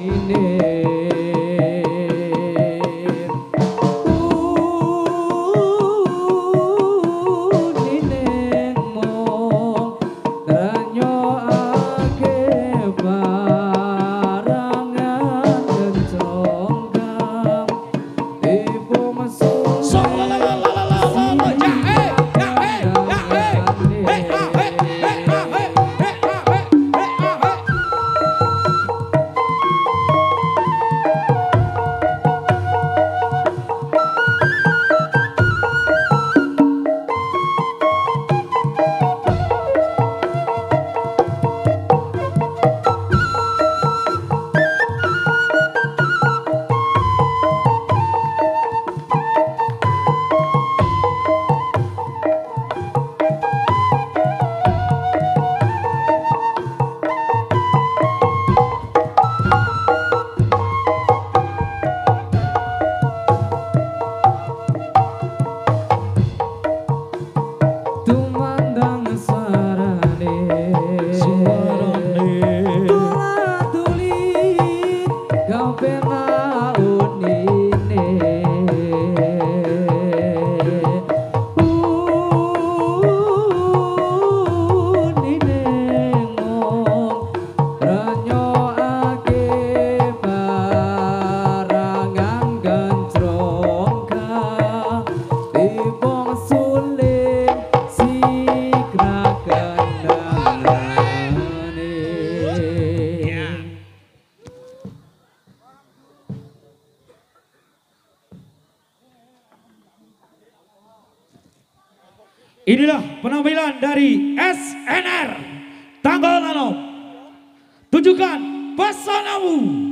Amen. Inilah penampilan dari SNR Tanggal Tunjukkan pesanamu.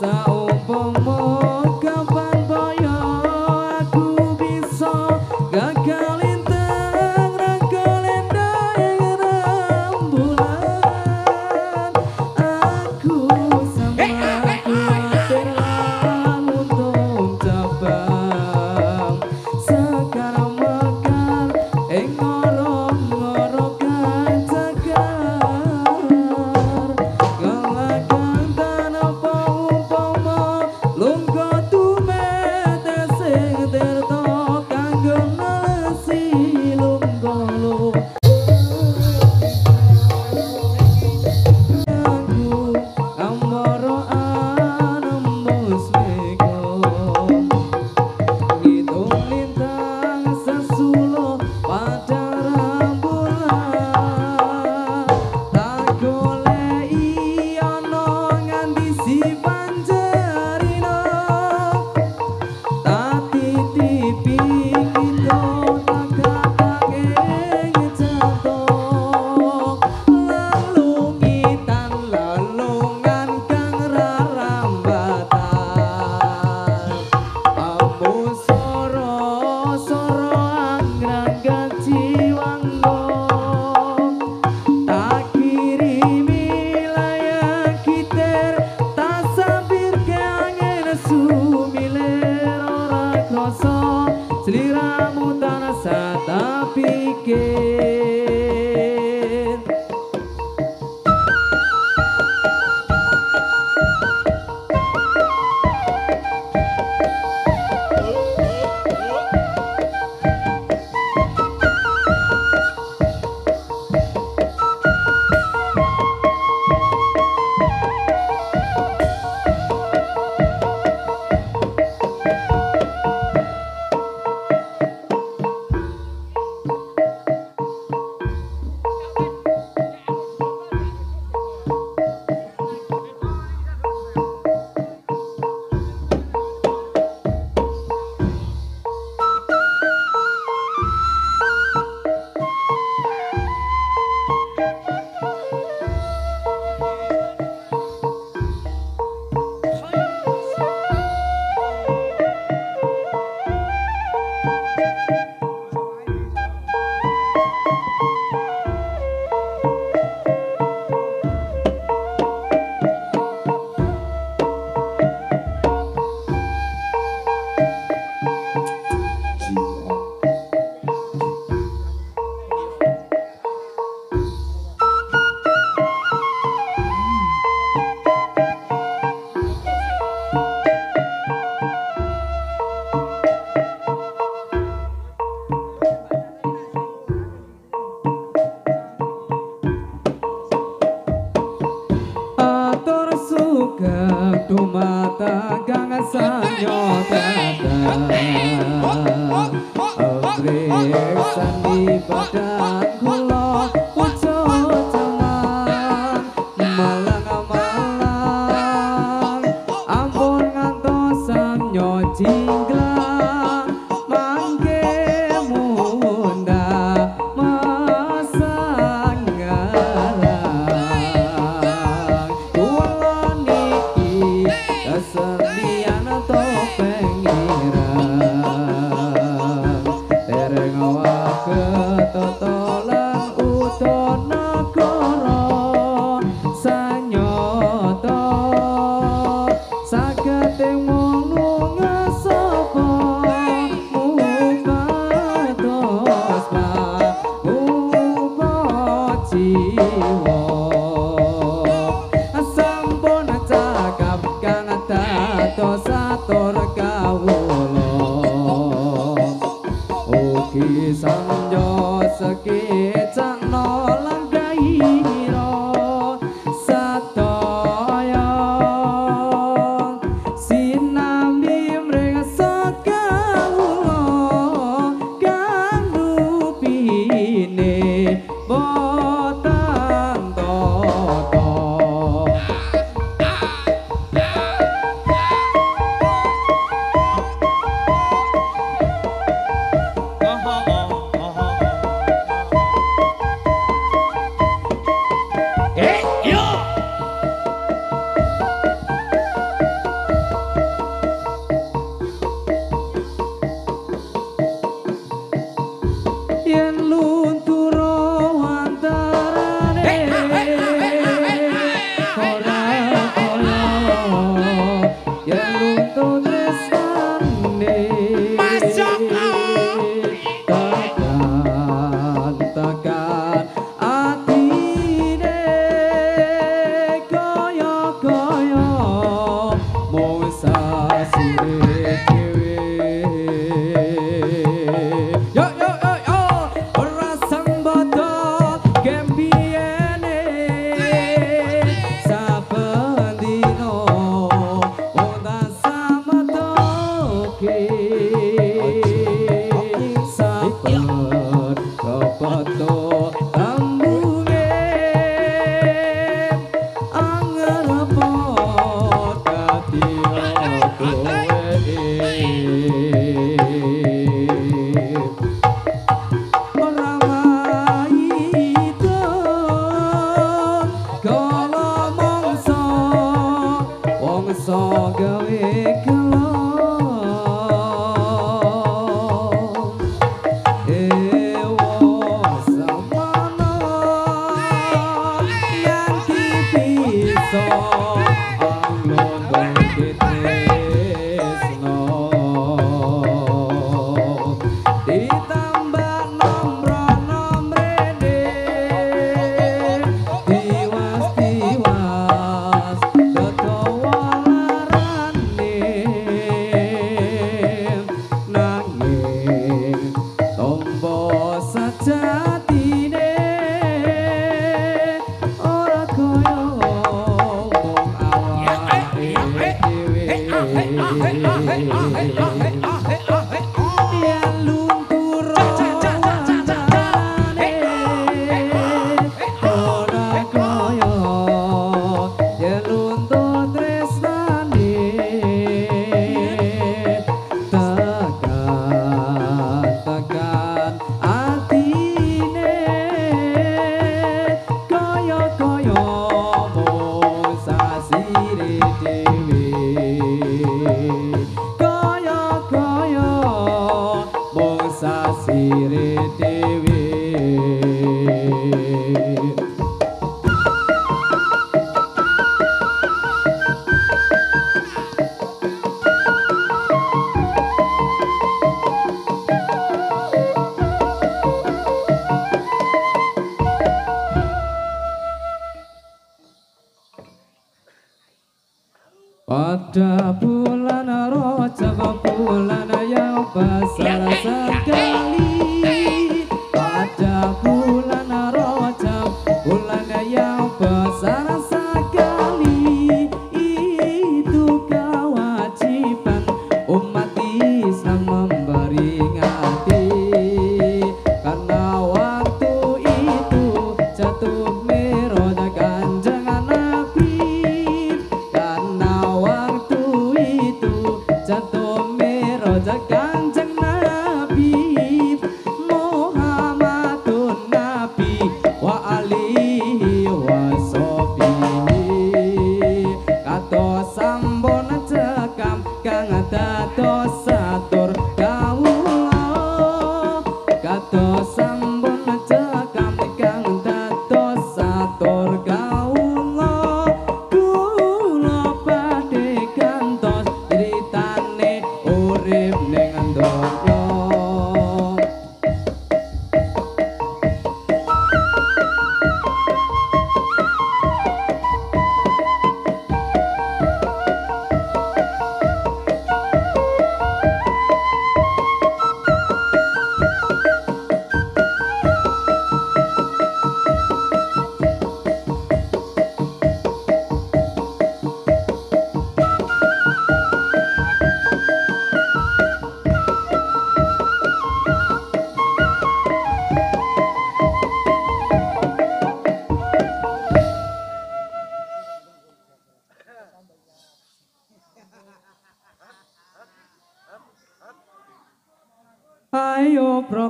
sao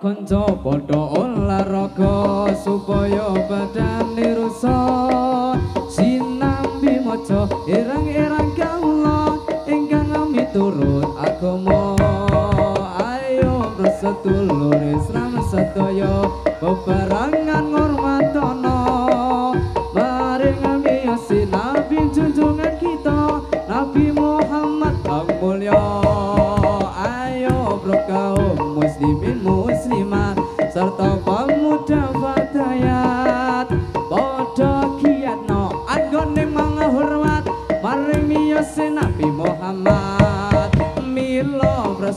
prakanca padha olahraga supaya badane rusak sinambi maca irang-irang kawula ingkang miturut agama. Ayo bersetulur Islam sedaya bebarangan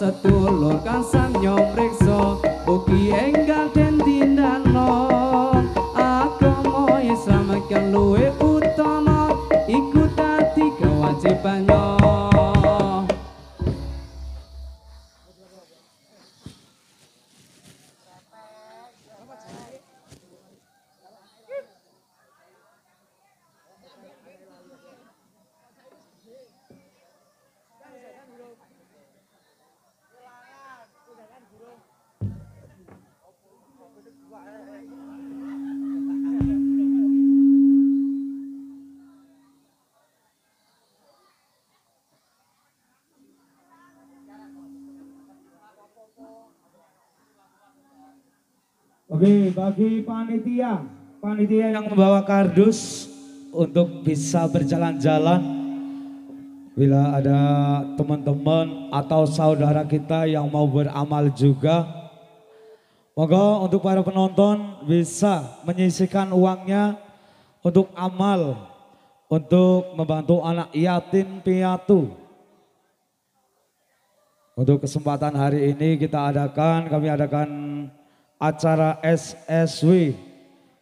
mila prasetulur bagi panitia, panitia yang membawa kardus untuk bisa berjalan-jalan. Bila ada teman-teman atau saudara kita yang mau beramal juga, moga untuk para penonton bisa menyisikan uangnya untuk amal, untuk membantu anak yatim piatu. Untuk kesempatan hari ini kita adakan, kami adakan acara SSW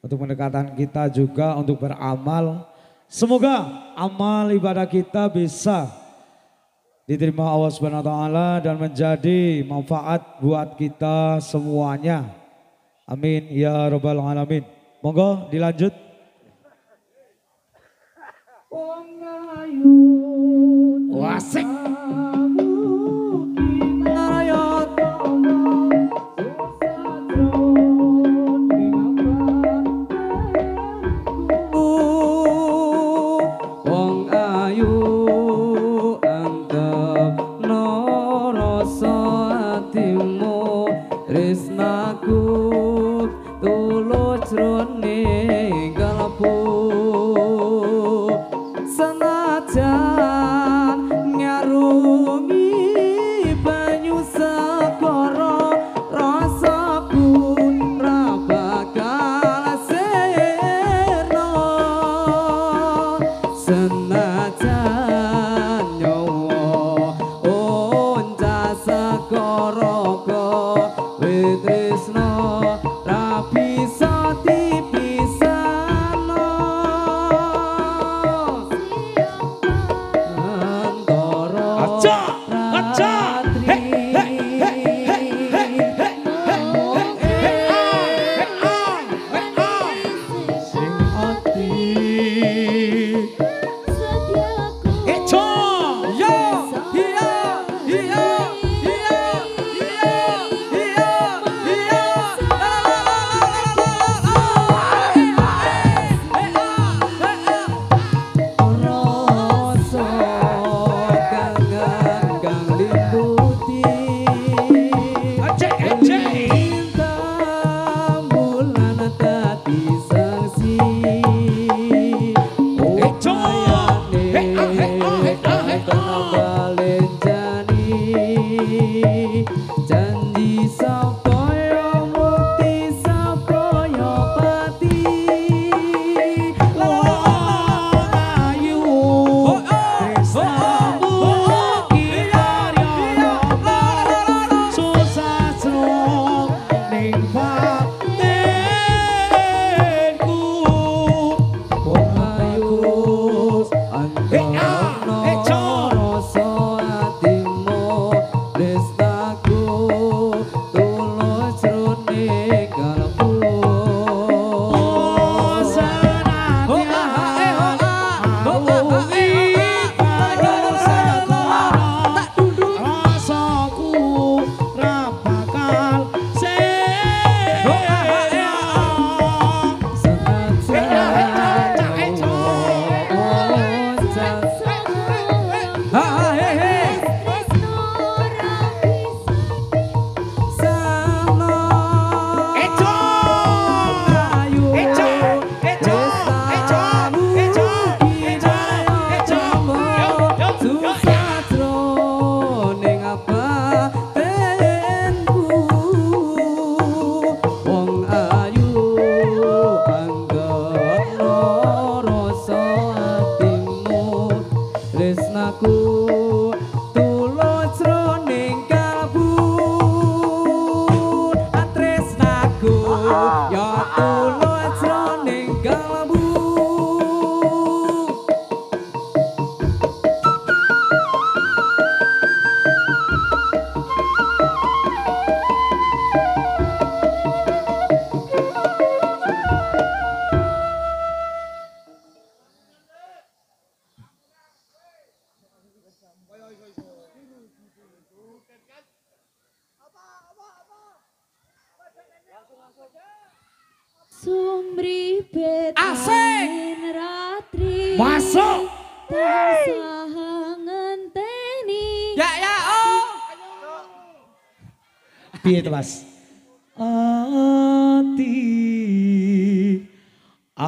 untuk pendekatan kita juga untuk beramal. Semoga amal ibadah kita bisa diterima Allah Subhanahu wa taala dan menjadi manfaat buat kita semuanya. Amin ya rabbal alamin. Monggo dilanjut. Wasik.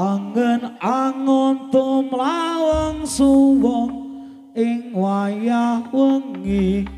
angen angon tumlaweng suwung ing wayah wengi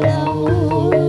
lâu